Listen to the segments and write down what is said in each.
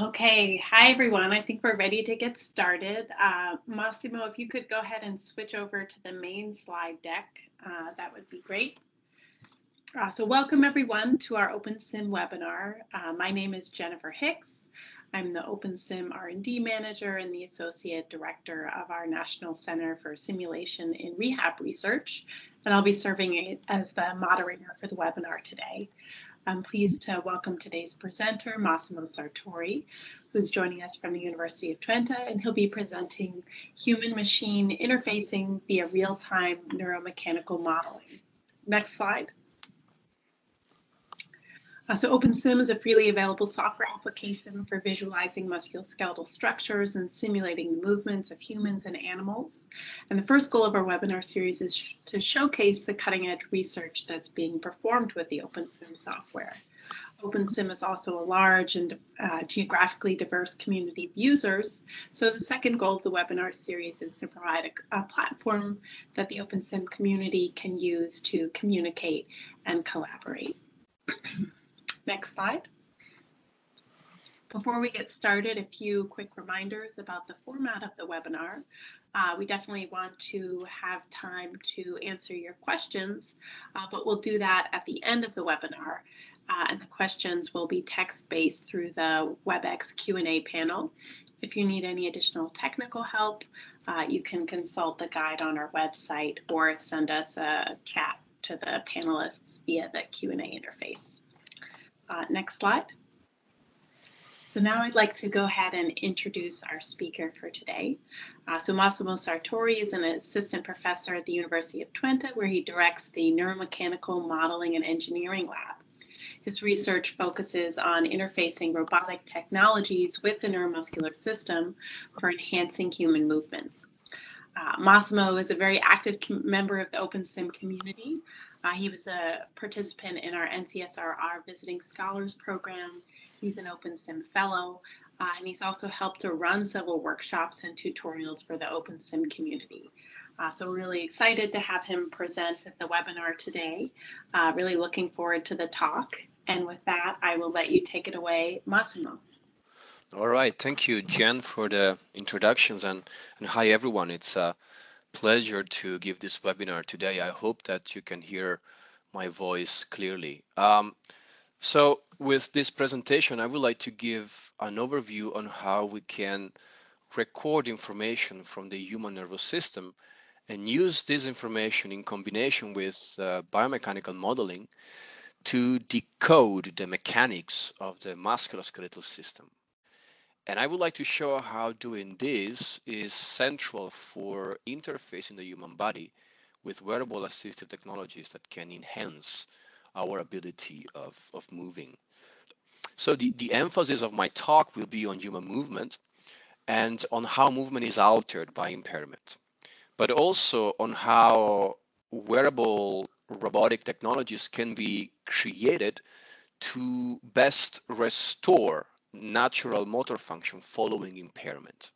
Okay, hi everyone. I think we're ready to get started. Uh, Massimo, if you could go ahead and switch over to the main slide deck, uh, that would be great. Uh, so welcome everyone to our OpenSIM webinar. Uh, my name is Jennifer Hicks. I'm the OpenSIM R&D Manager and the Associate Director of our National Center for Simulation in Rehab Research, and I'll be serving as the moderator for the webinar today. I'm pleased to welcome today's presenter, Massimo Sartori, who's joining us from the University of Twente, and he'll be presenting human-machine interfacing via real-time neuromechanical modeling. Next slide. Uh, so OpenSIM is a freely available software application for visualizing musculoskeletal structures and simulating the movements of humans and animals. And the first goal of our webinar series is sh to showcase the cutting edge research that's being performed with the OpenSIM software. OpenSIM is also a large and uh, geographically diverse community of users. So the second goal of the webinar series is to provide a, a platform that the OpenSIM community can use to communicate and collaborate. Next slide. Before we get started, a few quick reminders about the format of the webinar. Uh, we definitely want to have time to answer your questions, uh, but we'll do that at the end of the webinar. Uh, and the questions will be text-based through the WebEx Q&A panel. If you need any additional technical help, uh, you can consult the guide on our website or send us a chat to the panelists via the Q&A interface. Uh, next slide. So now I'd like to go ahead and introduce our speaker for today. Uh, so Massimo Sartori is an assistant professor at the University of Twente, where he directs the Neuromechanical Modeling and Engineering Lab. His research focuses on interfacing robotic technologies with the neuromuscular system for enhancing human movement. Uh, Massimo is a very active member of the OpenSIM community, uh, he was a participant in our NCSRR Visiting Scholars Program. He's an OpenSIM Fellow, uh, and he's also helped to run several workshops and tutorials for the OpenSIM community. Uh, so really excited to have him present at the webinar today. Uh, really looking forward to the talk. And with that, I will let you take it away, Massimo. All right, thank you, Jen, for the introductions and, and hi everyone. It's uh, pleasure to give this webinar today. I hope that you can hear my voice clearly. Um, so with this presentation, I would like to give an overview on how we can record information from the human nervous system and use this information in combination with uh, biomechanical modeling to decode the mechanics of the musculoskeletal system. And I would like to show how doing this is central for interfacing the human body with wearable assistive technologies that can enhance our ability of, of moving. So the, the emphasis of my talk will be on human movement and on how movement is altered by impairment, but also on how wearable robotic technologies can be created to best restore natural motor function following impairment.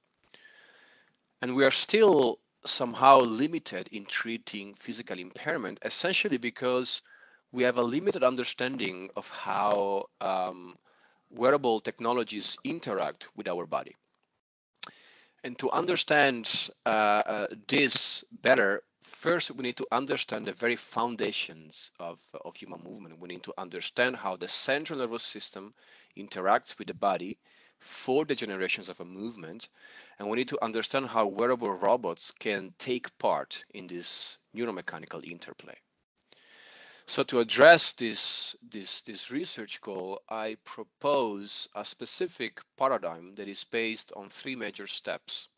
And we are still somehow limited in treating physical impairment, essentially because we have a limited understanding of how um, wearable technologies interact with our body. And to understand uh, uh, this better, first we need to understand the very foundations of, of human movement. We need to understand how the central nervous system interacts with the body for the generations of a movement. And we need to understand how wearable robots can take part in this neuromechanical interplay. So to address this, this, this research goal, I propose a specific paradigm that is based on three major steps.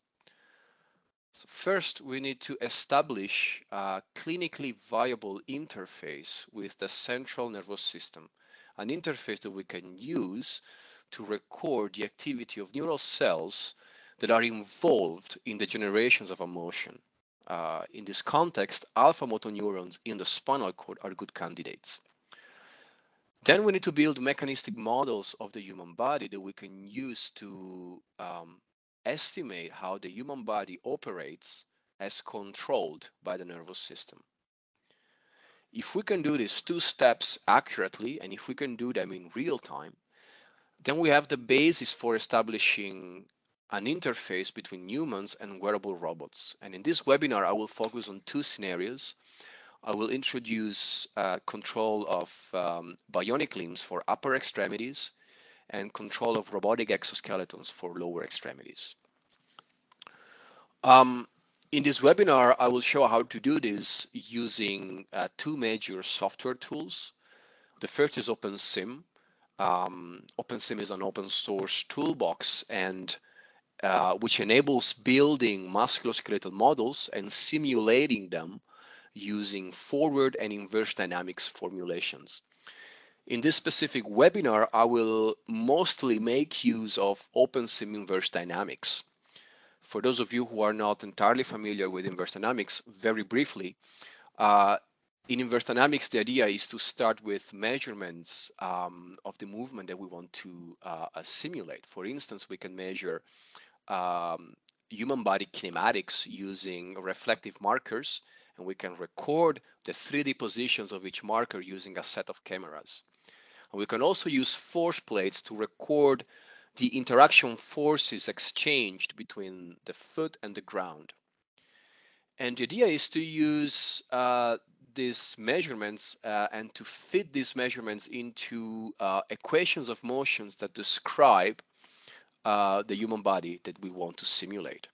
So first, we need to establish a clinically viable interface with the central nervous system an interface that we can use to record the activity of neural cells that are involved in the generations of emotion. Uh, in this context, alpha motor neurons in the spinal cord are good candidates. Then we need to build mechanistic models of the human body that we can use to um, estimate how the human body operates as controlled by the nervous system. If we can do these two steps accurately, and if we can do them in real time, then we have the basis for establishing an interface between humans and wearable robots. And in this webinar, I will focus on two scenarios. I will introduce uh, control of um, bionic limbs for upper extremities and control of robotic exoskeletons for lower extremities. Um, in this webinar, I will show how to do this using uh, two major software tools. The first is OpenSim. Um, OpenSim is an open source toolbox and uh, which enables building musculoskeletal models and simulating them using forward and inverse dynamics formulations. In this specific webinar, I will mostly make use of OpenSim inverse dynamics. For those of you who are not entirely familiar with inverse dynamics, very briefly, uh, in inverse dynamics, the idea is to start with measurements um, of the movement that we want to uh, simulate. For instance, we can measure um, human body kinematics using reflective markers, and we can record the 3D positions of each marker using a set of cameras. We can also use force plates to record the interaction forces exchanged between the foot and the ground. And the idea is to use uh, these measurements uh, and to fit these measurements into uh, equations of motions that describe uh, the human body that we want to simulate.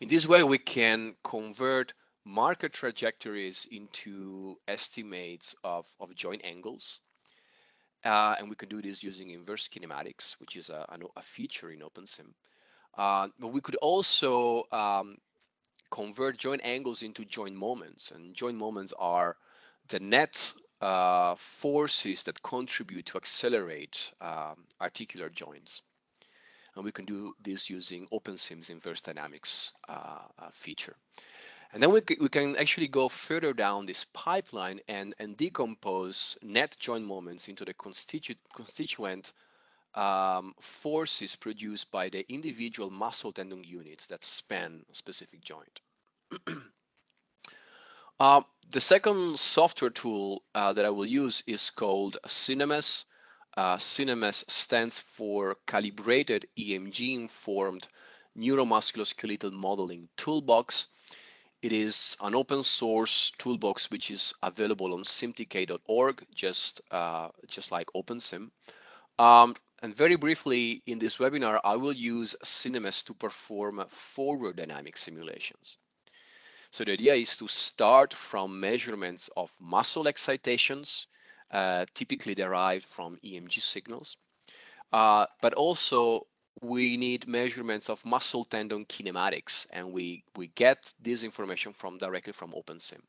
In this way, we can convert marker trajectories into estimates of, of joint angles uh, and we can do this using inverse kinematics, which is a, a feature in OpenSim. Uh, but we could also um, convert joint angles into joint moments. And joint moments are the net uh, forces that contribute to accelerate um, articular joints. And we can do this using OpenSim's inverse dynamics uh, uh, feature. And then we, we can actually go further down this pipeline and, and decompose net joint moments into the constituent, constituent um, forces produced by the individual muscle tendon units that span a specific joint. uh, the second software tool uh, that I will use is called CEINMS. Uh, CEINMS stands for Calibrated EMG Informed Neuromusculoskeletal Modeling Toolbox. It is an open source toolbox which is available on simtk.org, just uh, just like OpenSim. Um, and very briefly, in this webinar, I will use CEINMS to perform forward dynamic simulations. So the idea is to start from measurements of muscle excitations, uh, typically derived from EMG signals, uh, but also we need measurements of muscle tendon kinematics, and we, we get this information from directly from OpenSim.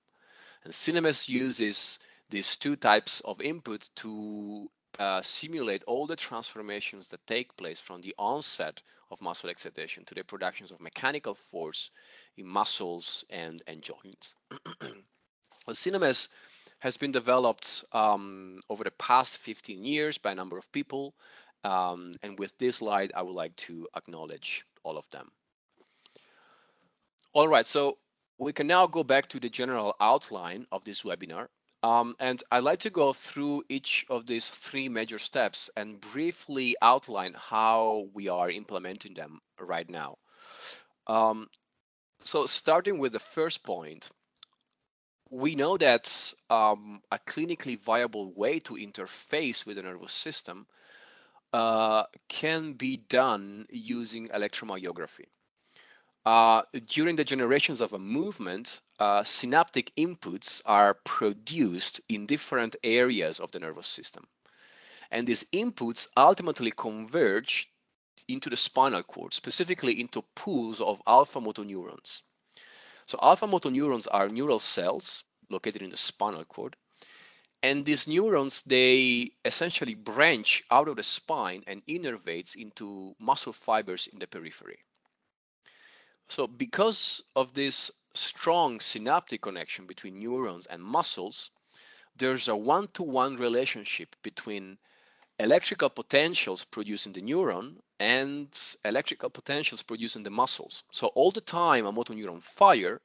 And CEINMS uses these two types of input to uh, simulate all the transformations that take place from the onset of muscle excitation to the productions of mechanical force in muscles and, and joints. well, CEINMS has been developed um, over the past 15 years by a number of people um, and with this slide, I would like to acknowledge all of them. All right, so we can now go back to the general outline of this webinar. Um, and I'd like to go through each of these three major steps and briefly outline how we are implementing them right now. Um, so starting with the first point, we know that um, a clinically viable way to interface with the nervous system uh, can be done using electromyography. Uh, during the generations of a movement, uh, synaptic inputs are produced in different areas of the nervous system. And these inputs ultimately converge into the spinal cord, specifically into pools of alpha motor neurons. So alpha motor neurons are neural cells located in the spinal cord and these neurons, they essentially branch out of the spine and innervates into muscle fibers in the periphery. So because of this strong synaptic connection between neurons and muscles, there's a one-to-one -one relationship between electrical potentials produced in the neuron and electrical potentials produced in the muscles. So all the time a motor neuron fire,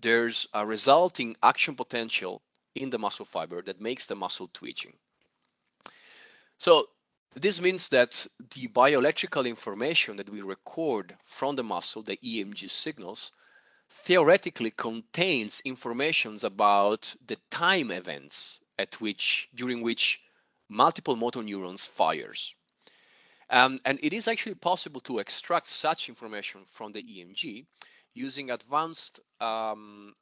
there's a resulting action potential in the muscle fiber that makes the muscle twitching. So this means that the bioelectrical information that we record from the muscle, the EMG signals, theoretically contains informations about the time events at which during which multiple motor neurons fires. Um, and it is actually possible to extract such information from the EMG using advanced um,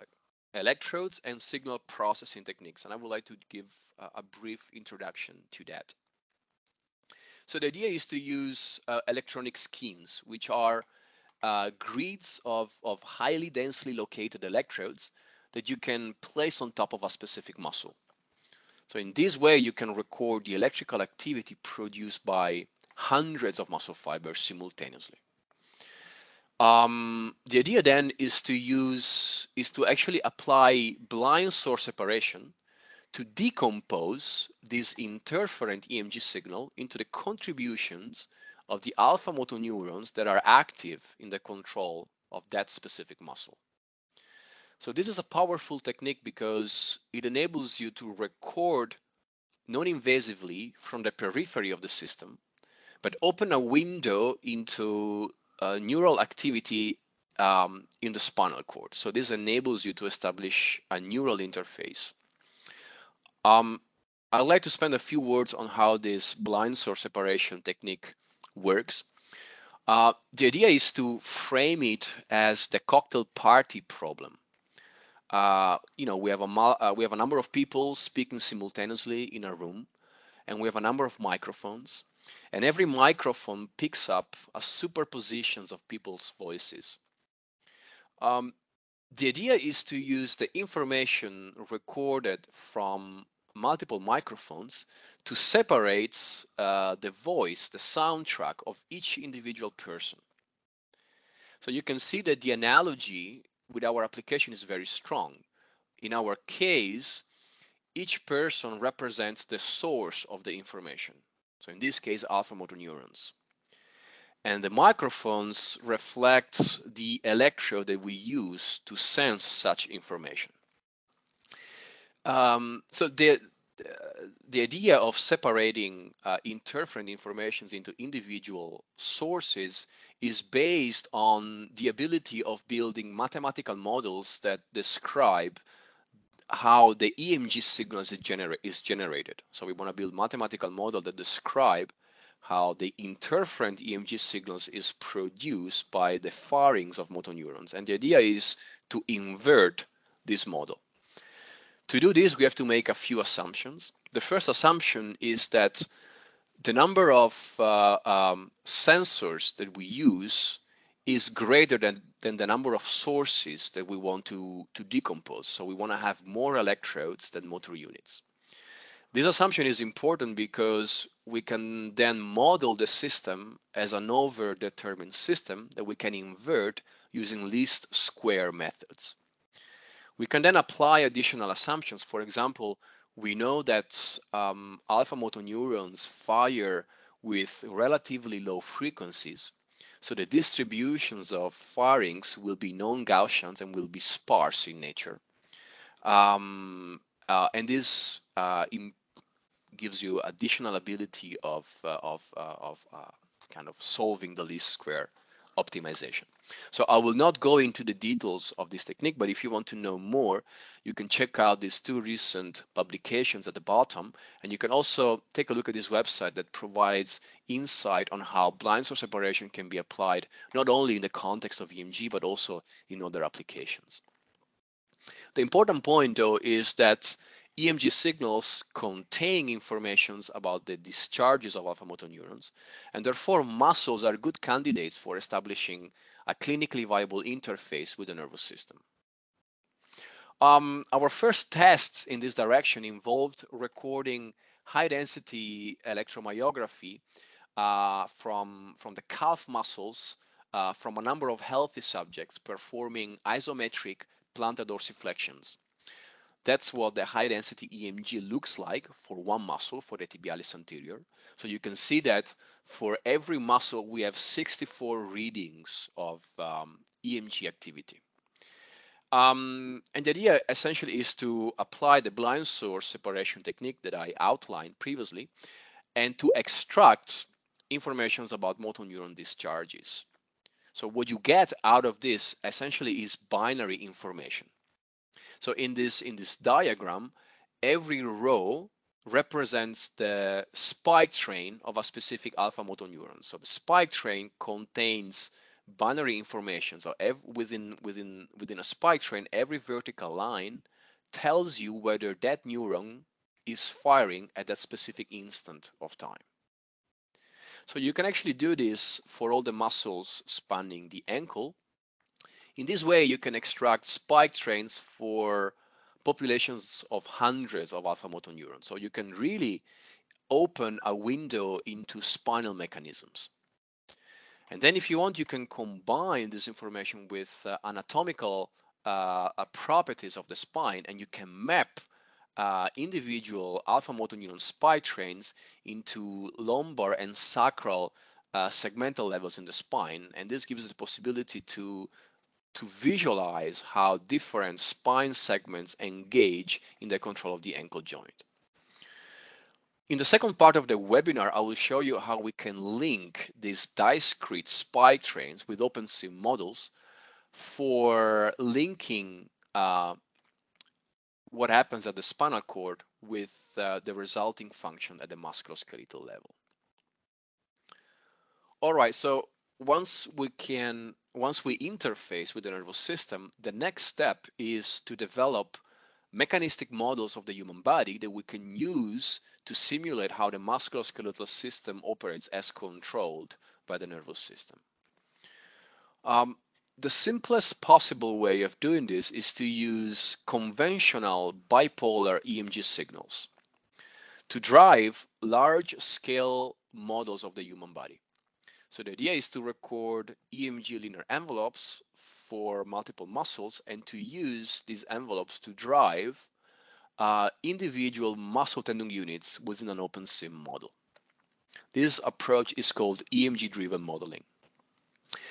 electrodes and signal processing techniques. And I would like to give a, brief introduction to that. So the idea is to use uh, electronic schemes, which are uh, grids of, of highly densely located electrodes that you can place on top of a specific muscle. So in this way, you can record the electrical activity produced by hundreds of muscle fibers simultaneously. Um, the idea then is to use is to actually apply blind source separation to decompose this interferent EMG signal into the contributions of the alpha motor neurons that are active in the control of that specific muscle. So this is a powerful technique because it enables you to record non-invasively from the periphery of the system, but open a window into uh, neural activity um, in the spinal cord. So this enables you to establish a neural interface. Um, I'd like to spend a few words on how this blind source separation technique works. Uh, the idea is to frame it as the cocktail party problem. Uh, you know, we have a uh, we have a number of people speaking simultaneously in a room, and we have a number of microphones, and every microphone picks up a superpositions of people's voices. Um, the idea is to use the information recorded from multiple microphones to separate uh, the voice, the soundtrack of each individual person. So you can see that the analogy with our application is very strong. In our case, each person represents the source of the information. So in this case, alpha motor neurons. And the microphones reflect the electrode that we use to sense such information. Um, so the the idea of separating uh, interferent informations into individual sources is based on the ability of building mathematical models that describe how the EMG signal is, is generated. So we want to build mathematical model that describe how the interferent EMG signals is produced by the firings of motor neurons. And the idea is to invert this model. To do this, we have to make a few assumptions. The first assumption is that the number of uh, um, sensors that we use is greater than, than the number of sources that we want to, to decompose. So we want to have more electrodes than motor units. This assumption is important because we can then model the system as an over-determined system that we can invert using least square methods. We can then apply additional assumptions. For example, we know that um, alpha motor neurons fire with relatively low frequencies. So the distributions of firings will be non-Gaussians and will be sparse in nature. Um, uh, and this uh, gives you additional ability of, uh, of, uh, of uh, kind of solving the least square optimization. So I will not go into the details of this technique, but if you want to know more, you can check out these two recent publications at the bottom. And you can also take a look at this website that provides insight on how blind source separation can be applied, not only in the context of EMG, but also in other applications. The important point though is that EMG signals contain informations about the discharges of alpha motor neurons, and therefore muscles are good candidates for establishing a clinically viable interface with the nervous system. Um, our first tests in this direction involved recording high-density electromyography uh, from, from the calf muscles uh, from a number of healthy subjects performing isometric plantar dorsiflexions. That's what the high density EMG looks like for one muscle for the tibialis anterior. So you can see that for every muscle, we have 64 readings of um, EMG activity. Um, and the idea essentially is to apply the blind source separation technique that I outlined previously and to extract information about motor neuron discharges. So what you get out of this essentially is binary information. So in this in this diagram, every row represents the spike train of a specific alpha motor neuron. So the spike train contains binary information. So within within within a spike train, every vertical line tells you whether that neuron is firing at that specific instant of time. So you can actually do this for all the muscles spanning the ankle. In this way, you can extract spike trains for populations of hundreds of alpha motor neurons. So you can really open a window into spinal mechanisms. And then if you want, you can combine this information with uh, anatomical uh, properties of the spine and you can map uh, individual alpha motor neuron spike trains into lumbar and sacral uh, segmental levels in the spine. And this gives us the possibility to to visualize how different spine segments engage in the control of the ankle joint. In the second part of the webinar, I will show you how we can link these discrete spike trains with OpenSIM models for linking uh, what happens at the spinal cord with uh, the resulting function at the musculoskeletal level. All right, so once we can, once we interface with the nervous system, the next step is to develop mechanistic models of the human body that we can use to simulate how the musculoskeletal system operates as controlled by the nervous system. Um, the simplest possible way of doing this is to use conventional bipolar EMG signals to drive large scale models of the human body. So the idea is to record EMG linear envelopes for multiple muscles and to use these envelopes to drive uh, individual muscle tendon units within an OpenSIM model. This approach is called EMG driven modeling.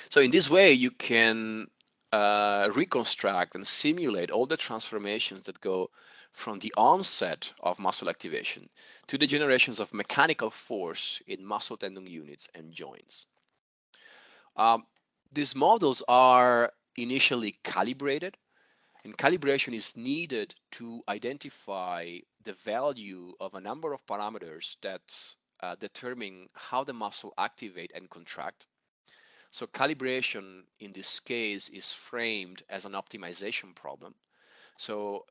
So in this way, you can uh, reconstruct and simulate all the transformations that go from the onset of muscle activation to the generations of mechanical force in muscle tendon units and joints. Um, these models are initially calibrated and calibration is needed to identify the value of a number of parameters that uh, determine how the muscle activate and contract so calibration in this case is framed as an optimization problem. So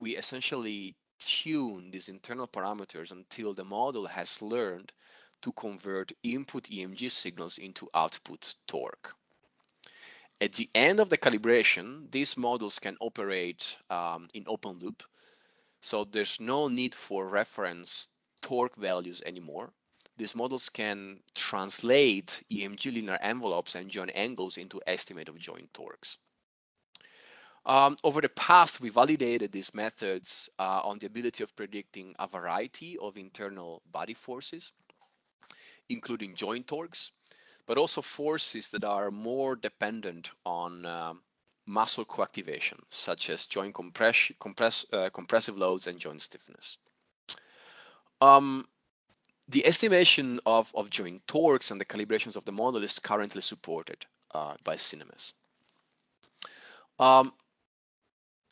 we essentially tune these internal parameters until the model has learned to convert input EMG signals into output torque. At the end of the calibration, these models can operate um, in open loop. So there's no need for reference torque values anymore these models can translate EMG linear envelopes and joint angles into estimate of joint torques. Um, over the past, we validated these methods uh, on the ability of predicting a variety of internal body forces, including joint torques, but also forces that are more dependent on um, muscle coactivation, such as joint compress, compress, uh, compressive loads and joint stiffness. Um, the estimation of, of joint torques and the calibrations of the model is currently supported uh, by CEINMS. Um,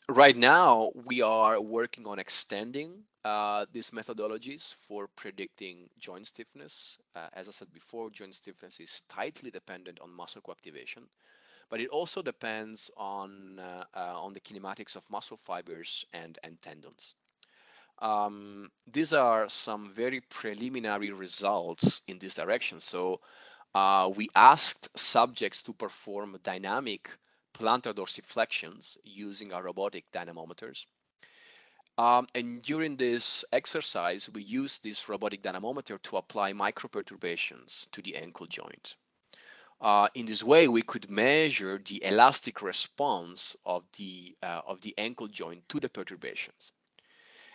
right now, we are working on extending uh, these methodologies for predicting joint stiffness. Uh, as I said before, joint stiffness is tightly dependent on muscle coactivation, but it also depends on, uh, uh, on the kinematics of muscle fibers and, and tendons. Um, these are some very preliminary results in this direction. So uh, we asked subjects to perform dynamic plantar dorsiflexions using our robotic dynamometers. Um, and during this exercise, we use this robotic dynamometer to apply microperturbations to the ankle joint. Uh, in this way, we could measure the elastic response of the, uh, of the ankle joint to the perturbations.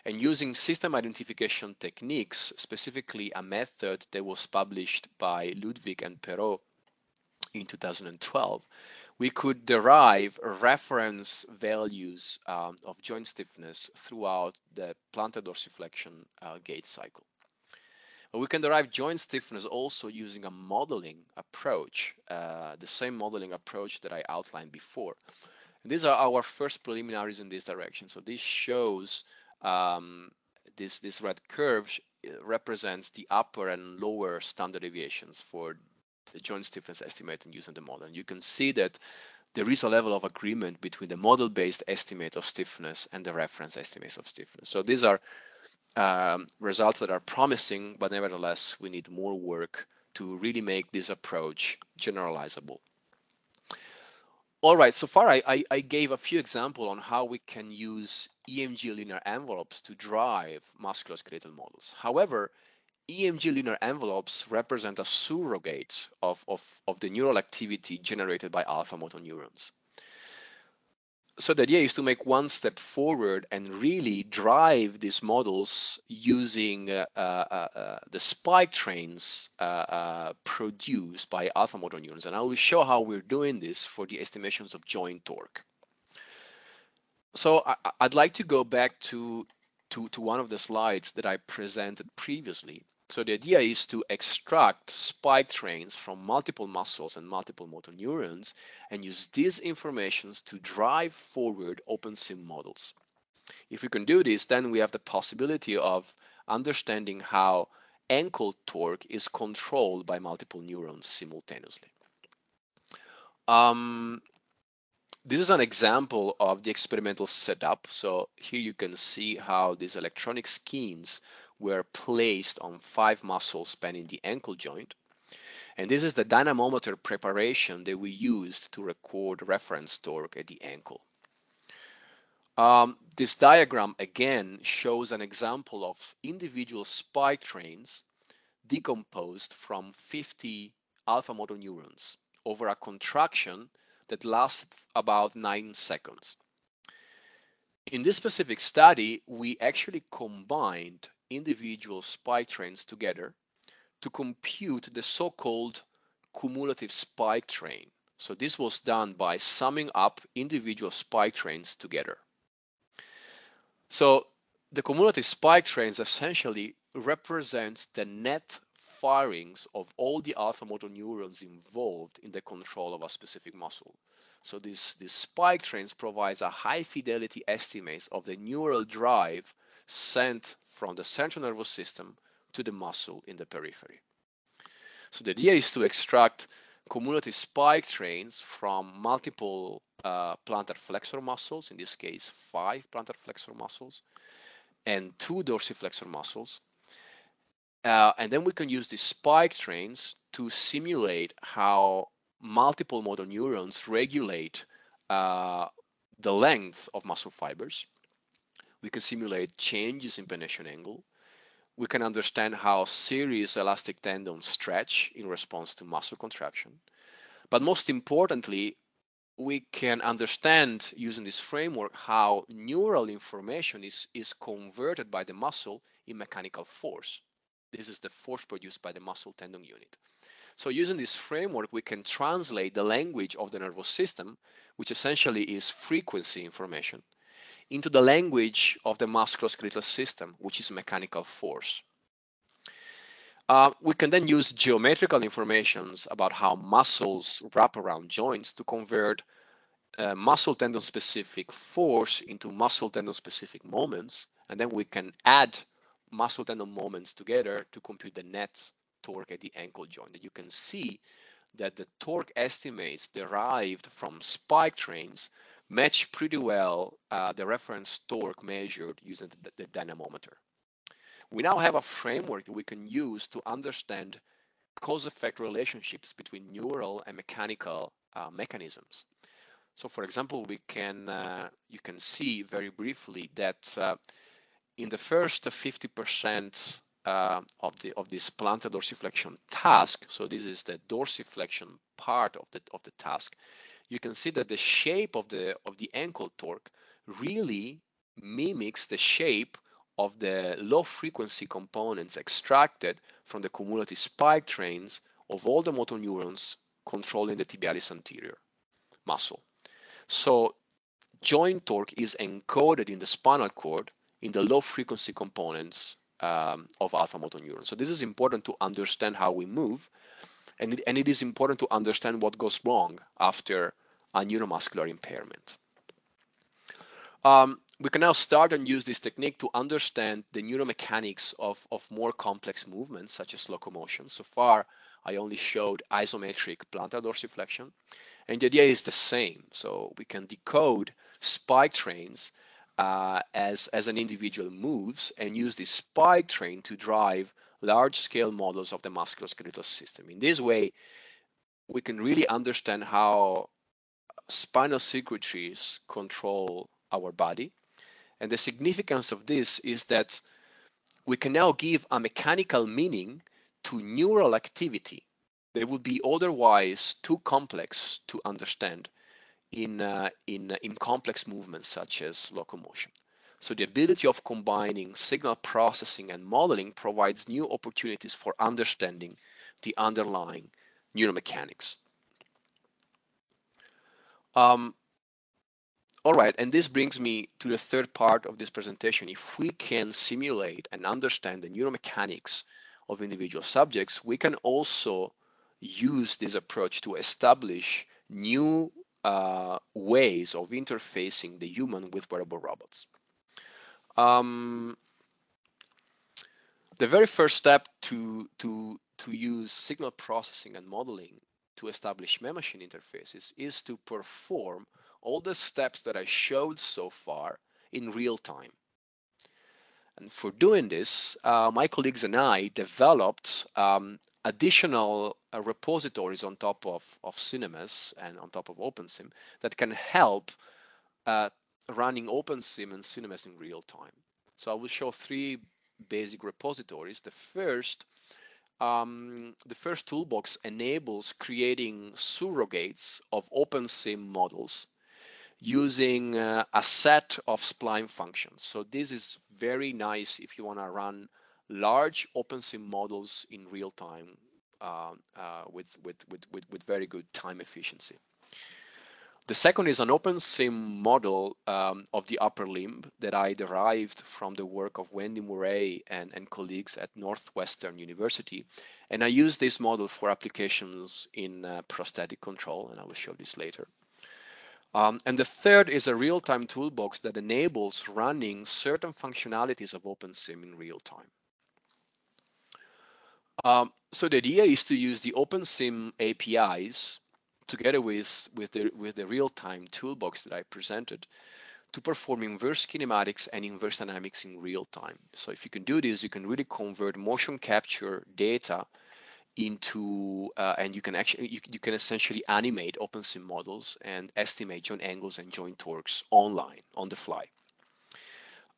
And using system identification techniques, specifically a method that was published by Ludvig and Perreault in 2012, we could derive reference values um, of joint stiffness throughout the plantar dorsiflexion uh, gait cycle. we can derive joint stiffness also using a modeling approach, uh, the same modeling approach that I outlined before. And these are our first preliminaries in this direction. So this shows um, this, this red curve represents the upper and lower standard deviations for the joint stiffness estimate and using the model. And you can see that there is a level of agreement between the model-based estimate of stiffness and the reference estimates of stiffness. So these are um, results that are promising, but nevertheless, we need more work to really make this approach generalizable. All right, so far I, I, I, gave a few examples on how we can use EMG linear envelopes to drive musculoskeletal models. However, EMG linear envelopes represent a surrogate of, of, of the neural activity generated by alpha motor neurons so the idea is to make one step forward and really drive these models using uh, uh, uh, the spike trains uh, uh, produced by alpha motor neurons. And I will show how we're doing this for the estimations of joint torque. So I, would like to go back to, to, to one of the slides that I presented previously. So the idea is to extract spike trains from multiple muscles and multiple motor neurons and use these informations to drive forward OpenSim models. If we can do this, then we have the possibility of understanding how ankle torque is controlled by multiple neurons simultaneously. Um, this is an example of the experimental setup. So here you can see how these electronic schemes were placed on five muscles spanning the ankle joint. And this is the dynamometer preparation that we used to record reference torque at the ankle. Um, this diagram again shows an example of individual spike trains decomposed from 50 alpha motor neurons over a contraction that lasted about nine seconds. In this specific study, we actually combined individual spike trains together to compute the so-called cumulative spike train. So this was done by summing up individual spike trains together. So the cumulative spike trains essentially represents the net firings of all the alpha motor neurons involved in the control of a specific muscle. So this, this spike trains provides a high fidelity estimate of the neural drive sent from the central nervous system to the muscle in the periphery. So the idea is to extract cumulative spike trains from multiple uh, plantar flexor muscles, in this case, five plantar flexor muscles, and two dorsiflexor muscles. Uh, and then we can use these spike trains to simulate how multiple motor neurons regulate uh, the length of muscle fibers we can simulate changes in pennation angle. We can understand how series elastic tendons stretch in response to muscle contraction. But most importantly, we can understand using this framework how neural information is, is converted by the muscle in mechanical force. This is the force produced by the muscle tendon unit. So using this framework, we can translate the language of the nervous system, which essentially is frequency information, into the language of the musculoskeletal system, which is mechanical force. Uh, we can then use geometrical informations about how muscles wrap around joints to convert uh, muscle tendon specific force into muscle tendon specific moments. And then we can add muscle tendon moments together to compute the net torque at the ankle joint. And you can see that the torque estimates derived from spike trains match pretty well uh, the reference torque measured using the, the dynamometer. We now have a framework that we can use to understand cause-effect relationships between neural and mechanical uh, mechanisms. So, for example, we can uh, you can see very briefly that uh, in the first 50% uh, of the of this plantar dorsiflexion task, so this is the dorsiflexion part of the of the task, you can see that the shape of the of the ankle torque really mimics the shape of the low frequency components extracted from the cumulative spike trains of all the motor neurons controlling the tibialis anterior muscle. So joint torque is encoded in the spinal cord in the low frequency components um, of alpha motor neurons. So this is important to understand how we move, and it, and it is important to understand what goes wrong after neuromuscular impairment. Um, we can now start and use this technique to understand the neuromechanics of, of more complex movements such as locomotion. So far, I only showed isometric plantar dorsiflexion, and the idea is the same. So we can decode spike trains uh, as, as an individual moves and use this spike train to drive large-scale models of the musculoskeletal system. In this way, we can really understand how spinal circuitries control our body. And the significance of this is that we can now give a mechanical meaning to neural activity that would be otherwise too complex to understand in, uh, in, uh, in complex movements such as locomotion. So the ability of combining signal processing and modeling provides new opportunities for understanding the underlying neuromechanics. Um, all right, and this brings me to the third part of this presentation. If we can simulate and understand the neuromechanics of individual subjects, we can also use this approach to establish new uh, ways of interfacing the human with wearable robots. Um, the very first step to, to, to use signal processing and modeling to establish man-machine interfaces is to perform all the steps that I showed so far in real time. And for doing this, uh, my colleagues and I developed um, additional uh, repositories on top of, of CEINMS and on top of OpenSim that can help uh, running OpenSim and CEINMS in real time. So I will show three basic repositories. The first, um, the first toolbox enables creating surrogates of OpenSim models using uh, a set of spline functions. So this is very nice if you want to run large OpenSim models in real time uh, uh, with, with, with, with, with very good time efficiency. The second is an OpenSim model um, of the upper limb that I derived from the work of Wendy Murray and, and colleagues at Northwestern University. And I use this model for applications in uh, prosthetic control, and I will show this later. Um, and the third is a real-time toolbox that enables running certain functionalities of OpenSim in real time. Um, so the idea is to use the OpenSim APIs together with, with the, with the real-time toolbox that I presented to perform inverse kinematics and inverse dynamics in real time. So if you can do this, you can really convert motion capture data into uh, and you can actually you, you, can essentially animate OpenSim models and estimate joint angles and joint torques online on the fly.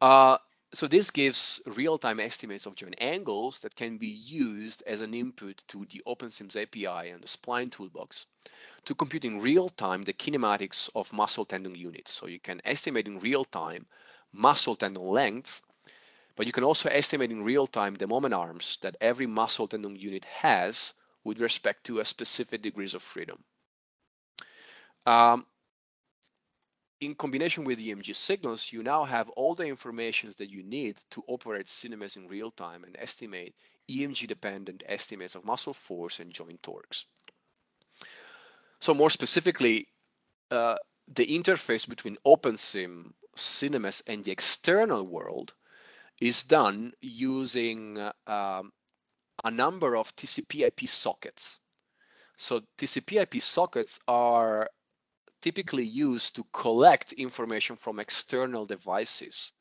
Uh, so this gives real-time estimates of joint angles that can be used as an input to the OpenSim's API and the Spline toolbox to compute in real time the kinematics of muscle tendon units. So you can estimate in real time muscle tendon length but you can also estimate in real time the moment arms that every muscle tendon unit has with respect to a specific degrees of freedom. Um, in combination with EMG signals, you now have all the information that you need to operate CEINMS in real time and estimate EMG-dependent estimates of muscle force and joint torques. So more specifically, uh, the interface between OpenSim, CEINMS, and the external world is done using um, a number of TCP IP sockets. So TCP IP sockets are typically used to collect information from external devices,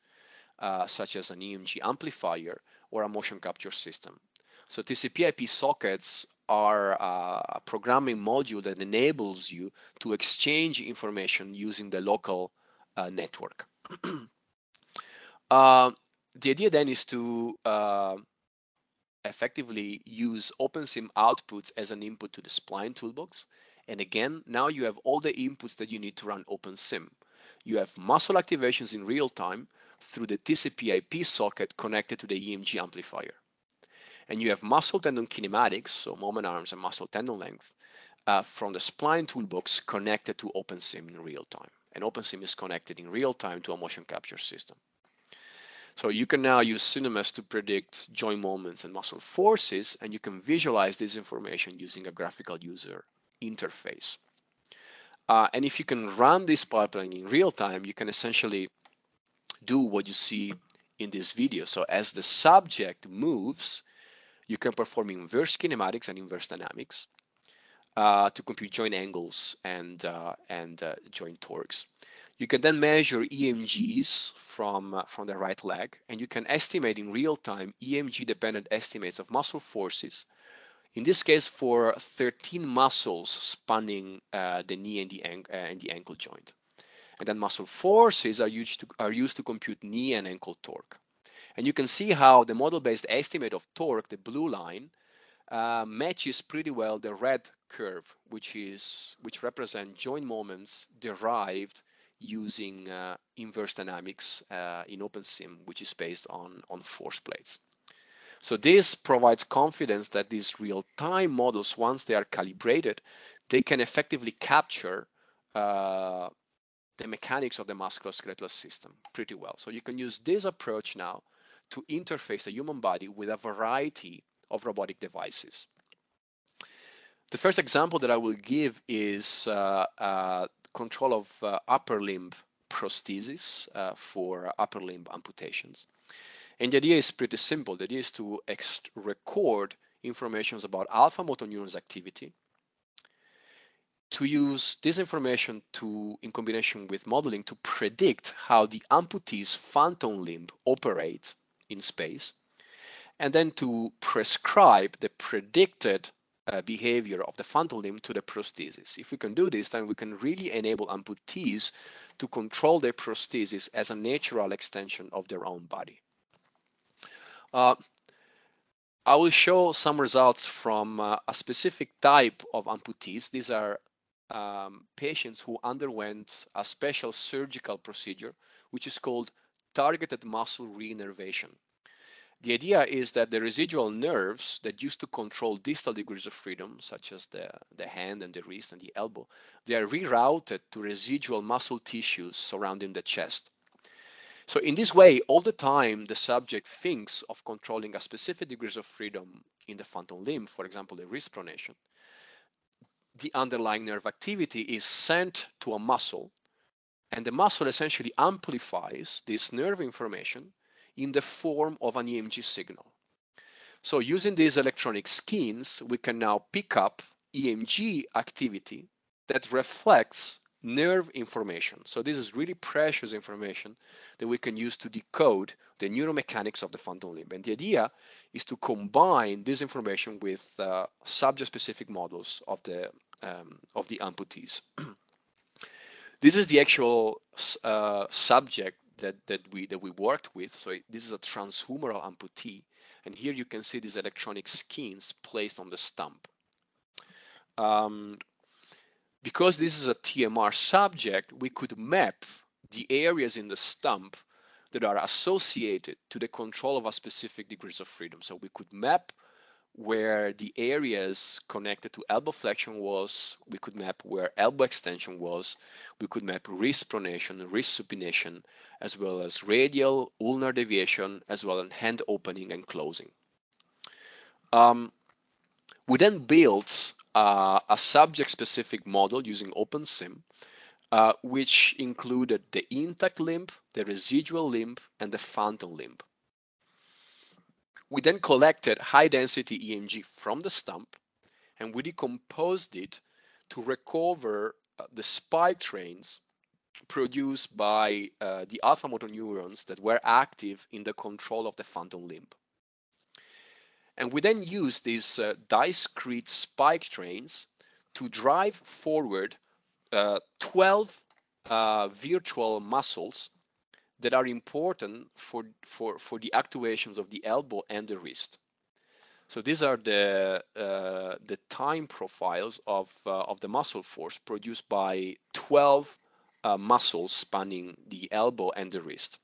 uh, such as an EMG amplifier or a motion capture system. So TCP IP sockets are uh, a programming module that enables you to exchange information using the local uh, network. uh, the idea then is to uh, effectively use OpenSim outputs as an input to the Spline toolbox. And again, now you have all the inputs that you need to run OpenSim. You have muscle activations in real time through the TCP IP socket connected to the EMG amplifier. And you have muscle tendon kinematics, so moment arms and muscle tendon length, uh, from the Spline toolbox connected to OpenSim in real time. And OpenSim is connected in real time to a motion capture system. So you can now use CEINMS to predict joint moments and muscle forces, and you can visualize this information using a graphical user interface. Uh, and if you can run this pipeline in real time, you can essentially do what you see in this video. So as the subject moves, you can perform inverse kinematics and inverse dynamics uh, to compute joint angles and, uh, and uh, joint torques. You can then measure EMGs from, uh, from the right leg, and you can estimate in real time EMG-dependent estimates of muscle forces, in this case for 13 muscles spanning uh, the knee and the, uh, and the ankle joint. And then muscle forces are used to, are used to compute knee and ankle torque. And you can see how the model-based estimate of torque, the blue line, uh, matches pretty well the red curve, which is which represent joint moments derived using uh, inverse dynamics uh, in OpenSim, which is based on, on force plates. So this provides confidence that these real-time models, once they are calibrated, they can effectively capture uh, the mechanics of the musculoskeletal system pretty well. So you can use this approach now to interface the human body with a variety of robotic devices. The first example that I will give is uh, uh, control of uh, upper limb prosthesis uh, for upper limb amputations. And the idea is pretty simple. The idea is to record information about alpha motor neurons activity, to use this information to, in combination with modeling, to predict how the amputee's phantom limb operates in space, and then to prescribe the predicted uh, behavior of the phantom limb to the prosthesis. If we can do this, then we can really enable amputees to control their prosthesis as a natural extension of their own body. Uh, I will show some results from uh, a specific type of amputees. These are um, patients who underwent a special surgical procedure, which is called targeted muscle reinnervation. The idea is that the residual nerves that used to control distal degrees of freedom, such as the, the hand and the wrist and the elbow, they are rerouted to residual muscle tissues surrounding the chest. So in this way, all the time, the subject thinks of controlling a specific degrees of freedom in the phantom limb, for example, the wrist pronation. The underlying nerve activity is sent to a muscle, and the muscle essentially amplifies this nerve information in the form of an EMG signal. So using these electronic skins, we can now pick up EMG activity that reflects nerve information. So this is really precious information that we can use to decode the neuromechanics of the phantom limb. And the idea is to combine this information with uh, subject-specific models of the um, of the amputees. this is the actual uh, subject that, that we that we worked with. So this is a transhumeral amputee, and here you can see these electronic skins placed on the stump. Um, because this is a TMR subject, we could map the areas in the stump that are associated to the control of a specific degrees of freedom. So we could map where the areas connected to elbow flexion was, we could map where elbow extension was, we could map wrist pronation, wrist supination, as well as radial, ulnar deviation, as well as hand opening and closing. Um, we then built uh, a subject-specific model using OpenSim, uh, which included the intact limb, the residual limb, and the phantom limb. We then collected high density EMG from the stump and we decomposed it to recover uh, the spike trains produced by uh, the alpha motor neurons that were active in the control of the phantom limb. And we then use these uh, discrete spike trains to drive forward uh, 12 uh, virtual muscles that are important for, for, for the actuations of the elbow and the wrist. So these are the uh, the time profiles of uh, of the muscle force produced by 12 uh, muscles spanning the elbow and the wrist.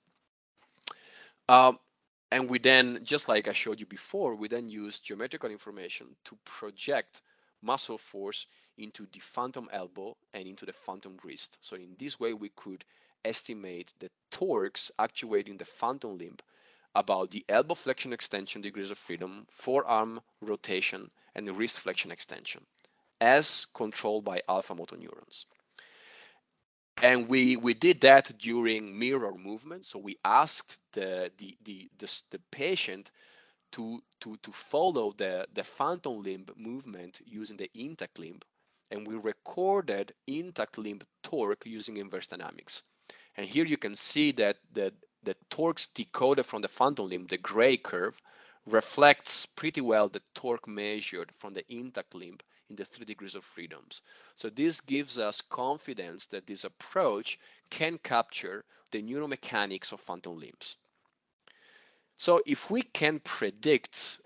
And we then, just like I showed you before, we then use geometrical information to project muscle force into the phantom elbow and into the phantom wrist. So in this way, we could estimate the torques actuating the phantom limb about the elbow flexion extension degrees of freedom, forearm rotation, and the wrist flexion extension as controlled by alpha motor neurons. And we, we did that during mirror movement. So we asked the, the, the, the, the patient to, to, to follow the, the phantom limb movement using the intact limb. And we recorded intact limb torque using inverse dynamics. And here you can see that the, the torques decoded from the phantom limb, the gray curve, reflects pretty well the torque measured from the intact limb in the three degrees of freedoms. So this gives us confidence that this approach can capture the neuromechanics of phantom limbs. So if we can predict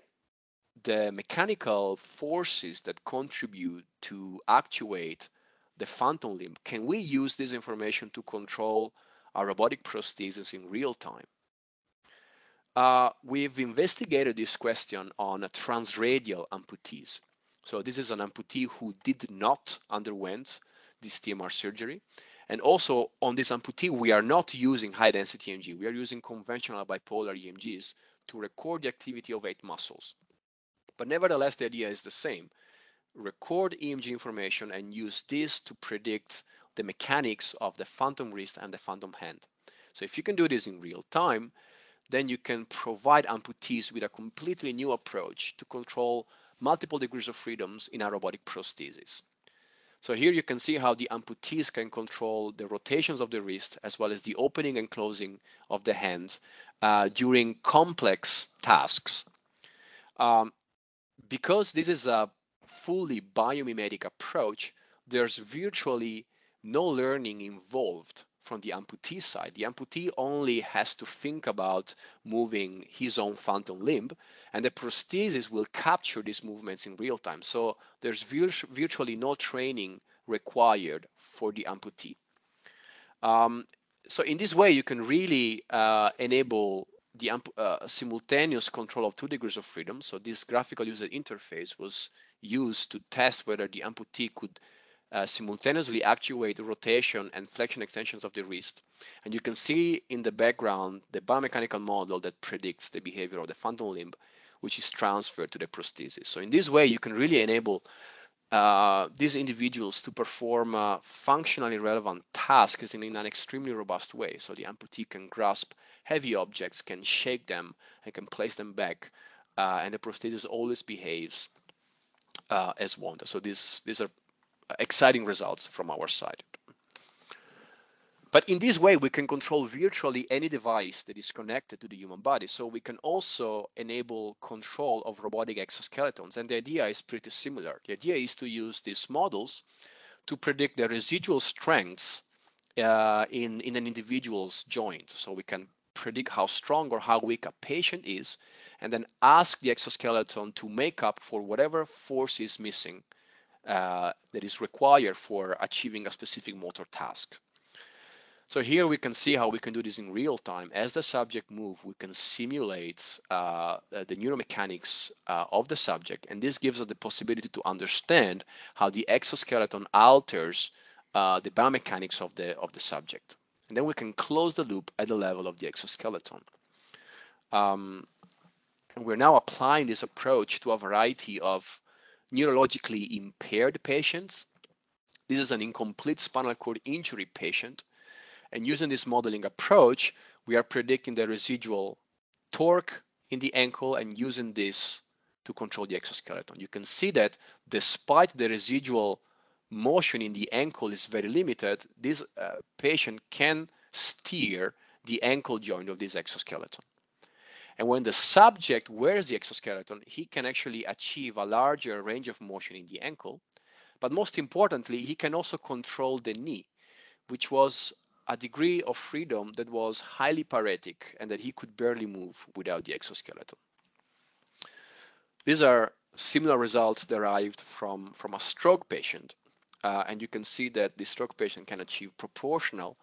the mechanical forces that contribute to actuate the phantom limb, can we use this information to control our robotic prosthesis in real time? Uh, we've investigated this question on transradial amputees. So this is an amputee who did not underwent this TMR surgery. And also on this amputee, we are not using high density EMG. We are using conventional bipolar EMGs to record the activity of eight muscles. But nevertheless, the idea is the same. Record EMG information and use this to predict the mechanics of the phantom wrist and the phantom hand. So if you can do this in real time, then you can provide amputees with a completely new approach to control multiple degrees of freedoms in a robotic prosthesis. So here you can see how the amputees can control the rotations of the wrist as well as the opening and closing of the hands uh, during complex tasks. Um, because this is a fully biomimetic approach, there's virtually no learning involved from the amputee side. The amputee only has to think about moving his own phantom limb, and the prosthesis will capture these movements in real time. So there's vir- virtually no training required for the amputee. Um, so in this way, you can really uh, enable the uh, simultaneous control of two degrees of freedom. So this graphical user interface was used to test whether the amputee could uh, simultaneously actuate the rotation and flexion extensions of the wrist. And you can see in the background the biomechanical model that predicts the behavior of the phantom limb, which is transferred to the prosthesis. So in this way, you can really enable uh, these individuals to perform uh, functionally relevant tasks in, in, an extremely robust way. So the amputee can grasp heavy objects, can shake them, and can place them back, uh, and the prosthesis always behaves uh, as wanted. So these these are exciting results from our side. But in this way, we can control virtually any device that is connected to the human body. So we can also enable control of robotic exoskeletons. And the idea is pretty similar. The idea is to use these models to predict the residual strengths uh, in, in an individual's joint. So we can predict how strong or how weak a patient is, and then ask the exoskeleton to make up for whatever force is missing uh, that is required for achieving a specific motor task. So here we can see how we can do this in real time. As the subject moves, we can simulate uh, the neuromechanics uh, of the subject, and this gives us the possibility to understand how the exoskeleton alters uh, the biomechanics of the of the subject. And then we can close the loop at the level of the exoskeleton. Um, and we're now applying this approach to a variety of neurologically impaired patients. This is an incomplete spinal cord injury patient. And using this modeling approach, we are predicting the residual torque in the ankle and using this to control the exoskeleton. You can see that despite the residual motion in the ankle is very limited, this uh, patient can steer the ankle joint of this exoskeleton. And when the subject wears the exoskeleton, he can actually achieve a larger range of motion in the ankle. But most importantly, he can also control the knee, which was a degree of freedom that was highly paretic and that he could barely move without the exoskeleton. These are similar results derived from, from a stroke patient. Uh, and you can see that the stroke patient can achieve proportional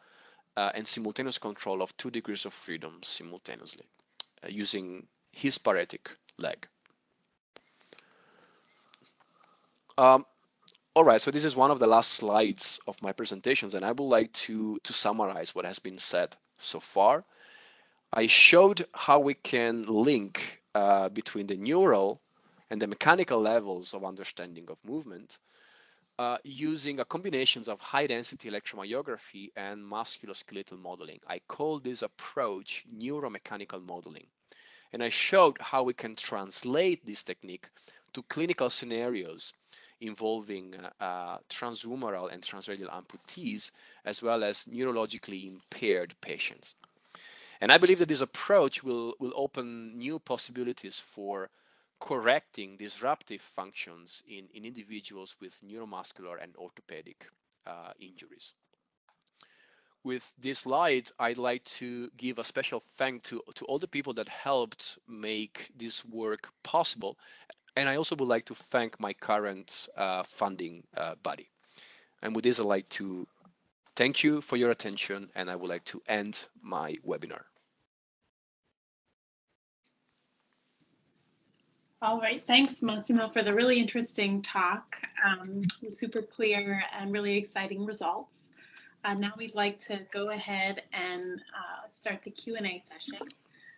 uh, and simultaneous control of two degrees of freedom simultaneously. Uh, using his paretic leg. Um, all right, so this is one of the last slides of my presentations, and I would like to, to summarize what has been said so far. I showed how we can link uh, between the neural and the mechanical levels of understanding of movement uh, using a combinations of high density electromyography and musculoskeletal modeling. I call this approach neuromechanical modeling. And I showed how we can translate this technique to clinical scenarios involving uh, uh, transhumeral and transradial amputees, as well as neurologically impaired patients. And I believe that this approach will, will open new possibilities for correcting disruptive functions in, in individuals with neuromuscular and orthopedic uh, injuries. With this slide, I'd like to give a special thank to, to all the people that helped make this work possible. And I also would like to thank my current uh, funding uh, body. And with this, I'd like to thank you for your attention, and I would like to end my webinar. All right, thanks Massimo for the really interesting talk, um, super clear and really exciting results. Uh, now we'd like to go ahead and uh, start the Q&A session.